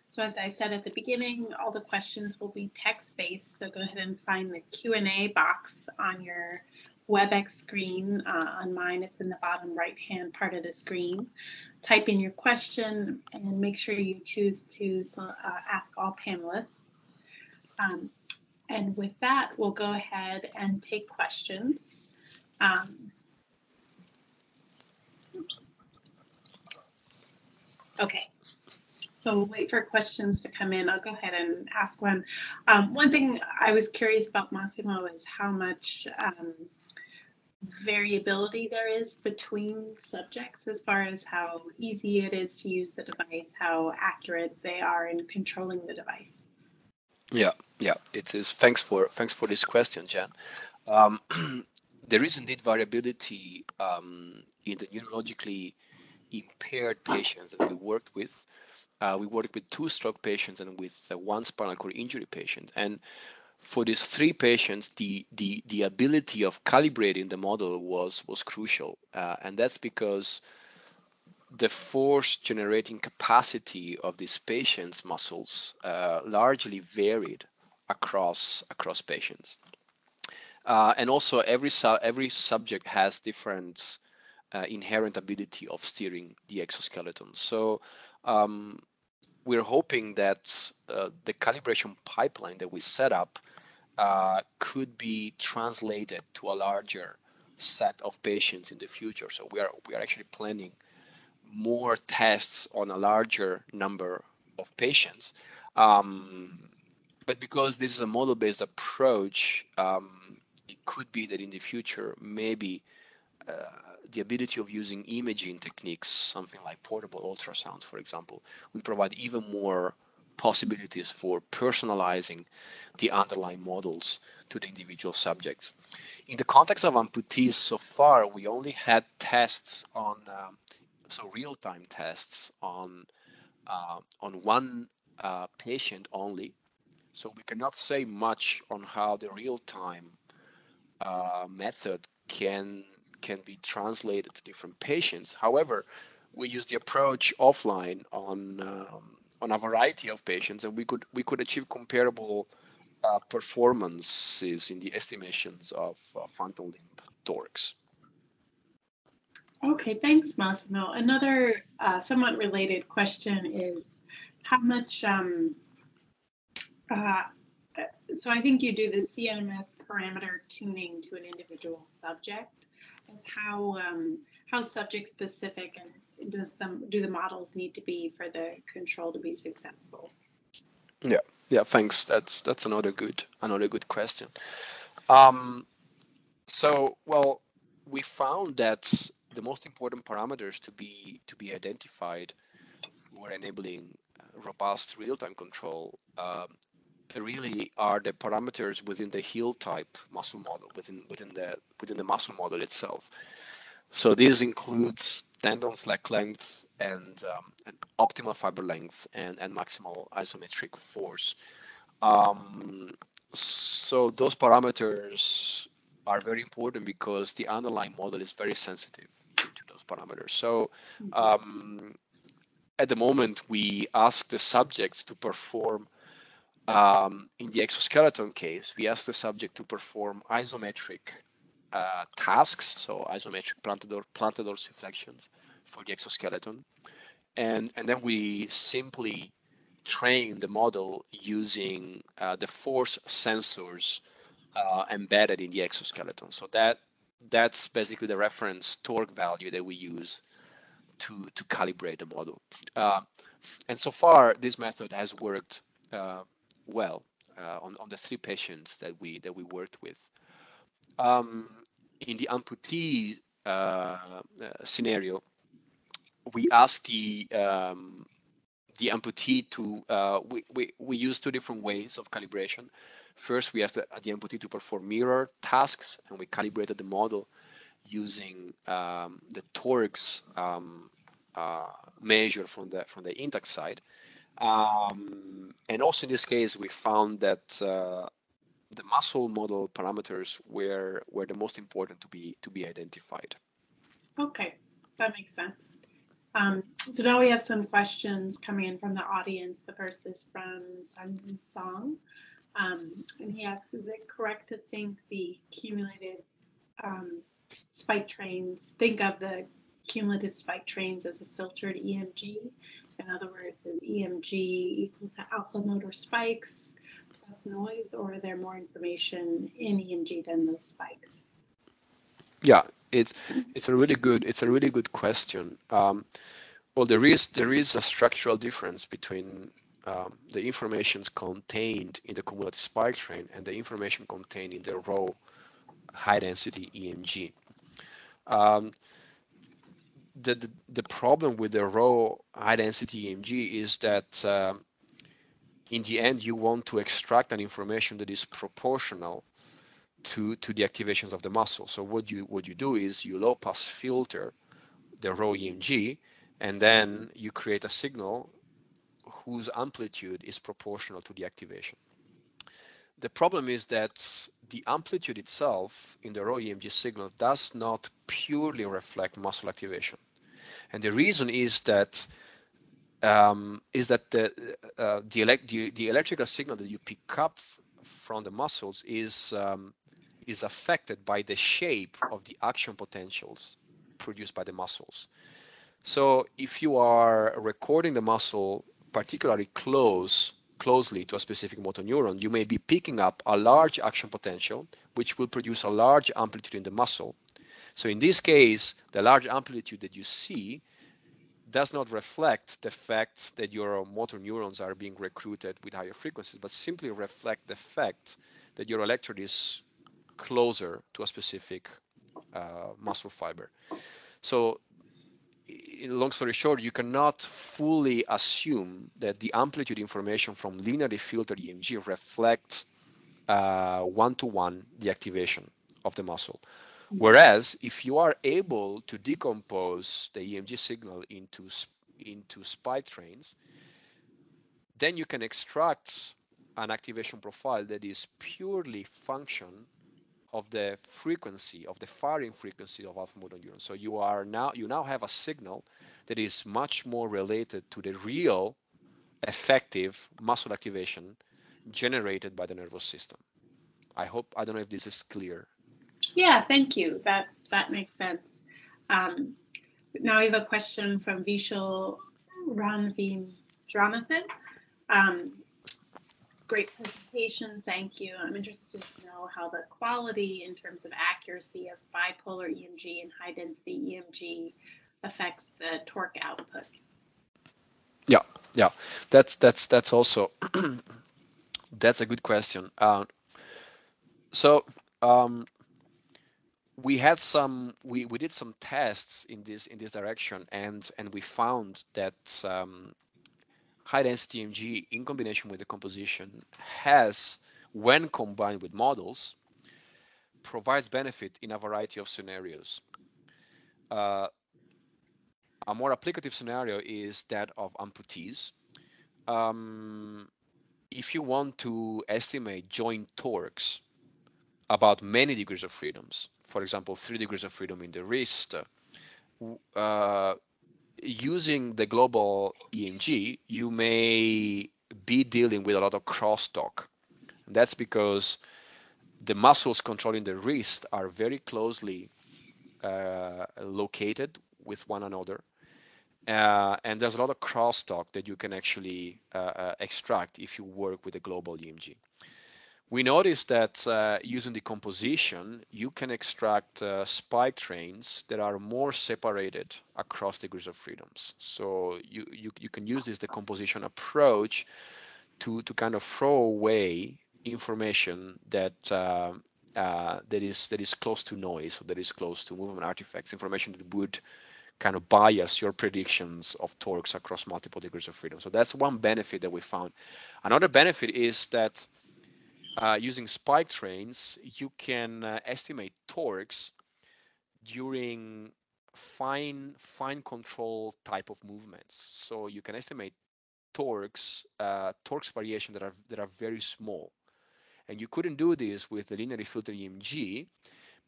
So as I said at the beginning, all the questions will be text-based, so go ahead and find the Q&A box on your WebEx screen. Uh, on mine, it's in the bottom right-hand part of the screen. Type in your question and make sure you choose to uh, ask all panelists. Um, and with that, we'll go ahead and take questions. Um, okay, so we'll wait for questions to come in. I'll go ahead and ask one. Um, one thing I was curious about Massimo is how much um, variability there is between subjects as far as how easy it is to use the device, how accurate they are in controlling the device. Yeah, yeah, it is. Thanks for thanks for this question, Jan. Um, there is indeed variability um, in the neurologically impaired patients that we worked with. Uh, we worked with two stroke patients and with uh, one spinal cord injury patient. And for these three patients, the the the ability of calibrating the model was was crucial, uh, and that's because the force generating capacity of these patients' muscles uh, largely varied across across patients. Uh, and also every su- every subject has different uh, inherent ability of steering the exoskeleton. So um, we're hoping that uh, the calibration pipeline that we set up uh, could be translated to a larger set of patients in the future. So we are we are actually planning more tests on a larger number of patients. Um, but because this is a model-based approach, um, it could be that in the future, maybe uh, the ability of using imaging techniques, something like portable ultrasound, for example, will provide even more possibilities for personalizing the underlying models to the individual subjects. In the context of amputees, so far we only had tests on um, so real-time tests on uh, on one uh, patient only. So we cannot say much on how the real-time uh, method can can be translated to different patients. However, we use the approach offline on um, on a variety of patients, and we could we could achieve comparable uh, performances in the estimations of uh, phantom limb torques. Okay, thanks, Massimo. Another uh, somewhat related question is how much, um, uh, so I think you do the CEINMS parameter tuning to an individual subject. Is how um, how subject specific and does them do the models need to be for the control to be successful? Yeah, yeah. Thanks. That's that's another good another good question. Um, so well, we found that the most important parameters to be to be identified for enabling robust real-time control um, really are the parameters within the Hill type muscle model within within the within the muscle model itself. So this includes tendon slack length and, um, and optimal fiber length and, and maximal isometric force. Um, so those parameters are very important because the underlying model is very sensitive parameters. So mm-hmm. um, at the moment, we ask the subject to perform, um, in the exoskeleton case, we ask the subject to perform isometric uh, tasks, so isometric plantar, plantar dorsiflexions for the exoskeleton. And, and then we simply train the model using uh, the force sensors uh, embedded in the exoskeleton. So that that's basically the reference torque value that we use to to calibrate the model. Uh, and so far, this method has worked uh, well uh, on on the three patients that we that we worked with. Um, in the amputee uh, uh, scenario, we asked the um, the amputee to uh, we, we we use two different ways of calibration. First, we asked the, the amputee to perform mirror tasks, and we calibrated the model using um, the torques um, uh, measure from the from the intact side. Um, and also in this case, we found that uh, the muscle model parameters were were the most important to be to be identified. Okay, that makes sense. Um, so now we have some questions coming in from the audience. The first is from Simon Song. Um, and he asks, is it correct to think the cumulative um, spike trains, think of the cumulative spike trains as a filtered EMG? In other words, is EMG equal to alpha motor spikes plus noise, or are there more information in EMG than those spikes? Yeah, it's it's a really good it's a really good question. Um, well, there is there is a structural difference between um, the information contained in the cumulative spike train and the information contained in the raw high density EMG. Um, the, the, the, problem with the raw high density EMG is that um, in the end you want to extract an information that is proportional to, to the activations of the muscle. So what you what you do is you low pass filter the raw EMG and then you create a signal whose amplitude is proportional to the activation. The problem is that the amplitude itself in the raw EMG signal does not purely reflect muscle activation. And the reason is that um, is that the, uh, the, elect the, the, electrical signal that you pick up from the muscles is um, is affected by the shape of the action potentials produced by the muscles. So if you are recording the muscle particularly close closely to a specific motor neuron, you may be picking up a large action potential, which will produce a large amplitude in the muscle. So in this case, the large amplitude that you see does not reflect the fact that your motor neurons are being recruited with higher frequencies, but simply reflect the fact that your electrode is closer to a specific uh, muscle fiber. So long story short, you cannot fully assume that the amplitude information from linearly filtered EMG reflects one to one the activation of the muscle. Mm-hmm. Whereas if you are able to decompose the EMG signal into into spike trains, then you can extract an activation profile that is purely function of the frequency of the firing frequency of alpha motor neurons. So you are now you now have a signal that is much more related to the real effective muscle activation generated by the nervous system. I hope I don't know if this is clear. Yeah, thank you. That that makes sense. Um, now we have a question from Vishal Ranveen Jonathan. Um, great presentation. Thank you. I'm interested to know how the quality in terms of accuracy of bipolar EMG and high density EMG affects the torque outputs. Yeah, yeah, that's that's that's also that's a good question. Uh, so um, we had some we, we did some tests in this in this direction and and we found that um, high density EMG in combination with decomposition has, when combined with models, provides benefit in a variety of scenarios. Uh, a more applicative scenario is that of amputees. Um, if you want to estimate joint torques about many degrees of freedoms, for example, three degrees of freedom in the wrist, uh, using the global EMG, you may be dealing with a lot of crosstalk. That's because the muscles controlling the wrist are very closely uh, located with one another. Uh, and there's a lot of crosstalk that you can actually uh, uh extract if you work with a global EMG. We noticed that uh, using decomposition, you can extract uh, spike trains that are more separated across degrees of freedoms. So you, you, you can use this decomposition approach to, to kind of throw away information that uh, uh, that is that is close to noise or that is close to movement artifacts, information that would kind of bias your predictions of torques across multiple degrees of freedom. So that's one benefit that we found. Another benefit is that uh, using spike trains, you can uh, estimate torques during fine fine control type of movements. So you can estimate torques uh, torques variation that are that are very small. And you couldn't do this with the linearly filtered EMG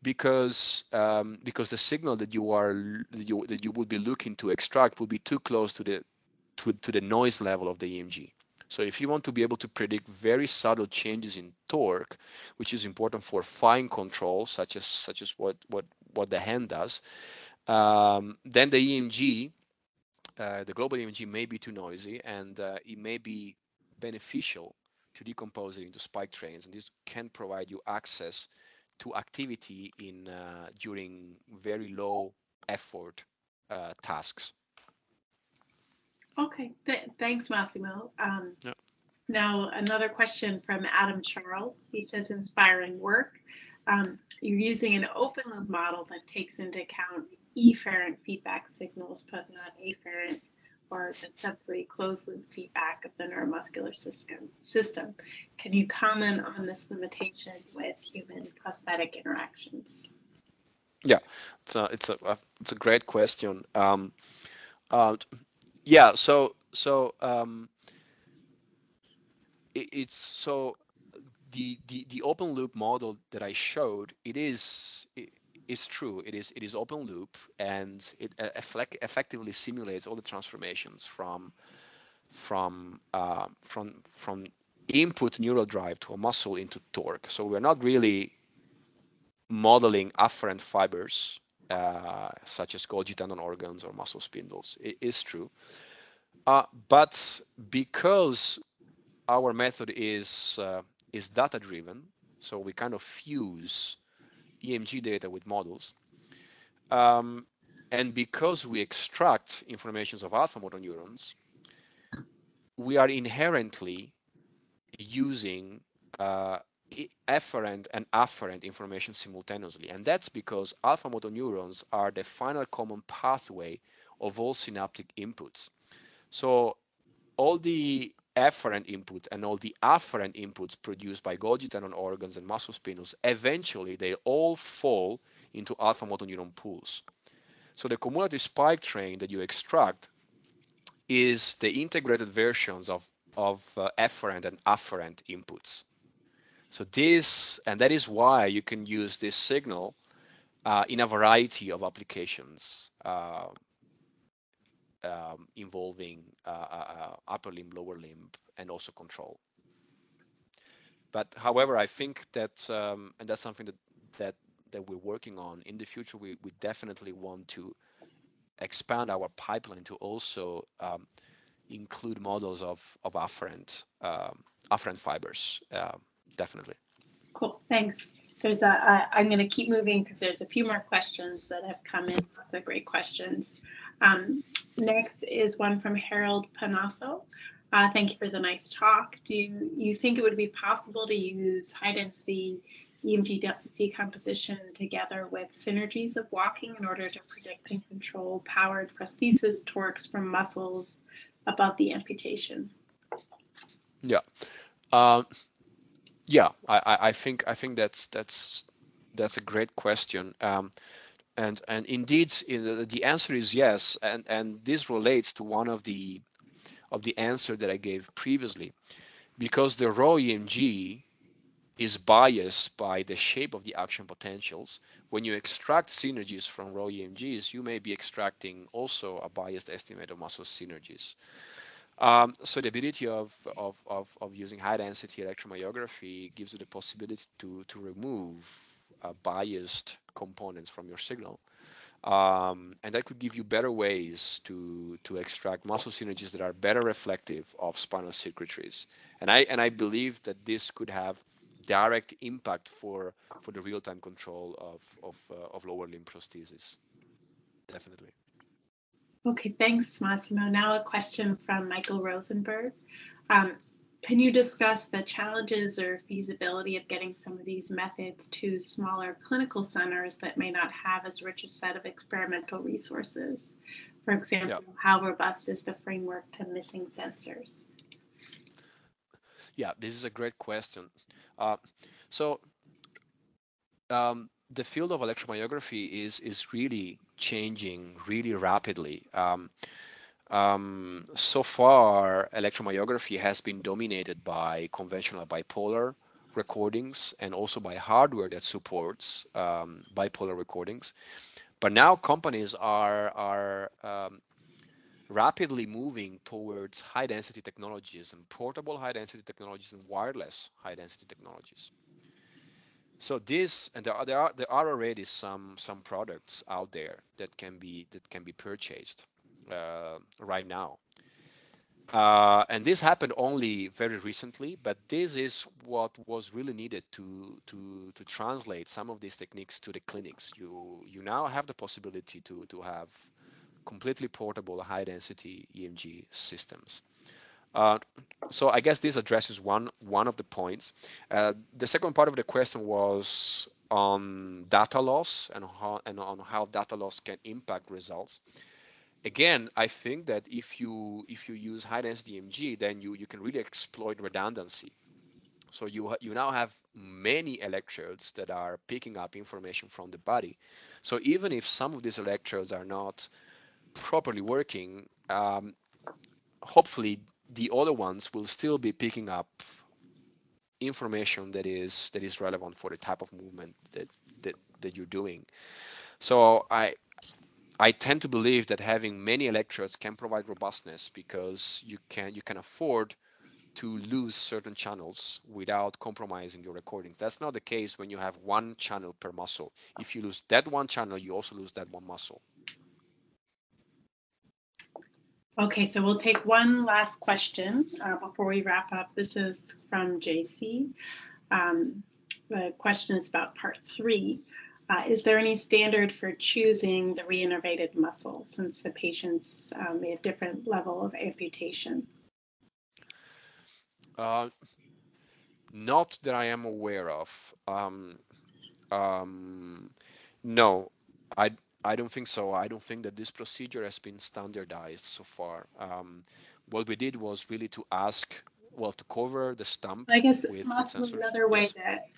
because um, because the signal that you are that you, that you would be looking to extract would be too close to the to, to the noise level of the EMG. So if you want to be able to predict very subtle changes in torque, which is important for fine control, such as such as what what what the hand does, um, then the EMG, uh, the global EMG, may be too noisy, and uh, it may be beneficial to decompose it into spike trains, and this can provide you access to activity in uh, during very low effort uh, tasks. Okay, Th- thanks, Massimo. Um, yeah. Now, another question from Adam Charles. He says, inspiring work. Um, you're using an open loop model that takes into account efferent feedback signals, but not afferent or the sensory closed loop feedback of the neuromuscular system. system. Can you comment on this limitation with human prosthetic interactions? Yeah, it's a it's a it's a great question. Um, uh, yeah, so so um, it, it's so the, the the open loop model that I showed it is it, is true. It is it is open loop and it uh, effectively simulates all the transformations from from uh, from from input neural drive to a muscle into torque. So we're not really modeling afferent fibers uh, such as Golgi tendon organs or muscle spindles. It is true, uh, but because our method is uh, is data driven, so we kind of fuse EMG data with models. Um, and because we extract informations of alpha motor neurons, we are inherently using uh, efferent and afferent information simultaneously. And that's because alpha motor neurons are the final common pathway of all synaptic inputs. So all the efferent input and all the afferent inputs produced by Golgi tendon organs and muscle spindles, eventually they all fall into alpha motor neuron pools. So the cumulative spike train that you extract is the integrated versions of, of uh, efferent and afferent inputs. So this, and that is why you can use this signal uh, in a variety of applications. Uh, um, involving uh, uh, uh, upper limb, lower limb, and also control. But however, I think that, um, and that's something that that that we're working on in the future. We we definitely want to expand our pipeline to also um, include models of of afferent um, afferent fibers. Definitely. Cool. Thanks. There's a. I'm going to keep moving because there's a few more questions that have come in. Lots of great questions. Um, next is one from Harold Panasso. Uh, thank you for the nice talk. Do you, you, think it would be possible to use high density EMG de- decomposition together with synergies of walking in order to predict and control powered prosthesis torques from muscles above the amputation? Yeah. Uh, yeah, I, I, think I think that's that's that's a great question. Um, and and indeed the answer is yes and and this relates to one of the of the answer that i gave previously because the raw emg is biased by the shape of the action potentials. When you extract synergies from raw EMGs, you may be extracting also a biased estimate of muscle synergies. Um, so the ability of, of, of, of, using high density electromyography gives you the possibility to, to remove uh, biased components from your signal. Um, and that could give you better ways to, to extract muscle synergies that are better reflective of spinal circuitries. And I, and I believe that this could have direct impact for, for the real-time control of, of, uh, of lower limb prosthesis. Definitely. Okay, thanks, Massimo. Now a question from Michael Rosenberg. Um, can you discuss the challenges or feasibility of getting some of these methods to smaller clinical centers that may not have as rich a set of experimental resources? For example, yeah. how robust is the framework to missing sensors? Yeah, this is a great question. Uh, so um, the field of electromyography is is really changing really rapidly. Um, um, so far, electromyography has been dominated by conventional bipolar recordings and also by hardware that supports um, bipolar recordings. But now companies are are um, rapidly moving towards high density technologies and portable high density technologies and wireless high density technologies. So this and there are, there are there are already some some products out there that can be that can be purchased uh, right now. Uh, and this happened only very recently, but this is what was really needed to to to translate some of these techniques to the clinics. You you now have the possibility to to have completely portable high density EMG systems. Uh, so I guess this addresses one one of the points. Uh, the second part of the question was on data loss and how and on how data loss can impact results again, I think that if you if you use high density EMG, then you you can really exploit redundancy. So you you now have many electrodes that are picking up information from the body. So even if some of these electrodes are not properly working, um, hopefully the other ones will still be picking up information that is that is relevant for the type of movement that that, that you're doing. So I I tend to believe that having many electrodes can provide robustness because you can you can afford to lose certain channels without compromising your recordings. That's not the case when you have one channel per muscle. If you lose that one channel, you also lose that one muscle. Okay, so we'll take one last question uh, before we wrap up. This is from JC. Um, the question is about part three. Uh, is there any standard for choosing the reinnervated muscle since the patients um, may have different level of amputation? Uh, not that I am aware of. Um, um, no, I I don't think so. I don't think that this procedure has been standardized so far. Um, what we did was really to ask well to cover the stump. I guess another way yes.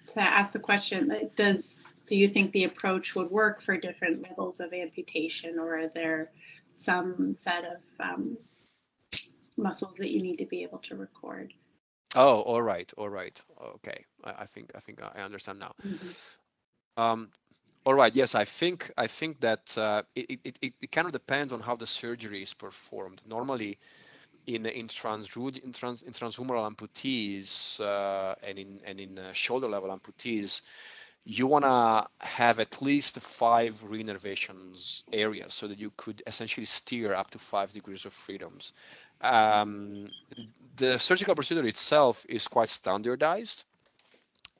to, to ask the question: Does do you think the approach would work for different levels of amputation, or are there some set of um, muscles that you need to be able to record? Oh, all right, all right, okay. I, I think I think I understand now. Mm-hmm. Um, all right. Yes, I think I think that uh, it, it, it, kind of depends on how the surgery is performed. Normally, in in trans in, trans, in transhumeral amputees uh, and in and in uh, shoulder level amputees, you want to have at least five reinnervations areas so that you could essentially steer up to five degrees of freedoms. Um, the surgical procedure itself is quite standardized,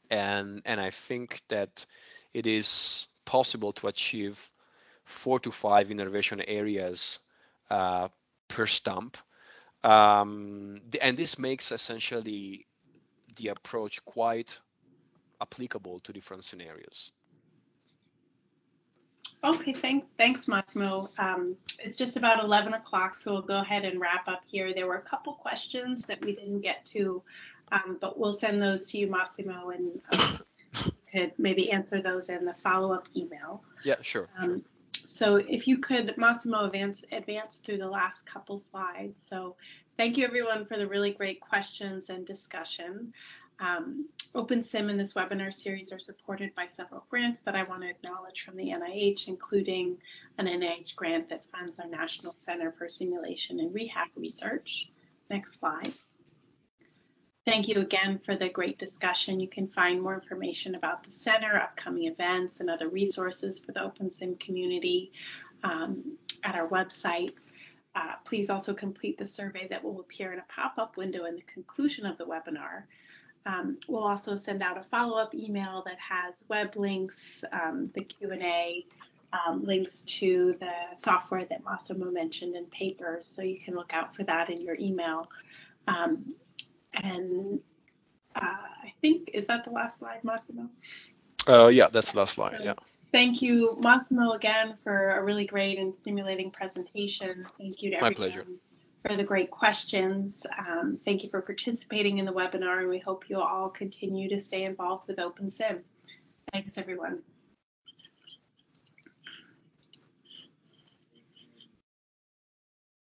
and and I think that it is possible to achieve four to five innervation areas uh, per stump um, and this makes essentially the approach quite applicable to different scenarios. Okay, thank, thanks, Massimo. Um, it's just about 11 o'clock, so we'll go ahead and wrap up here. There were a couple questions that we didn't get to, um, but we'll send those to you, Massimo, and um, could maybe answer those in the follow-up email. Yeah, sure. Um, sure. So if you could, Massimo, advance, advance through the last couple slides. So thank you everyone for the really great questions and discussion. Um, OpenSim and this webinar series are supported by several grants that I want to acknowledge from the NIH, including an NIH grant that funds our National Center for Simulation and Rehab Research. Next slide. Thank you again for the great discussion. You can find more information about the center, upcoming events, and other resources for the OpenSim community um, at our website. Uh, please also complete the survey that will appear in a pop-up window in the conclusion of the webinar. Um, we'll also send out a follow-up email that has web links, um, the Q&A, um, links to the software that Massimo mentioned in papers, so you can look out for that in your email. And uh, I think, is that the last slide, Massimo? Uh, yeah, that's the last slide, so, yeah. Thank you, Massimo, again for a really great and stimulating presentation. Thank you to My pleasure. for the great questions. Um, thank you for participating in the webinar, and we hope you all continue to stay involved with OpenSim. Thanks, everyone.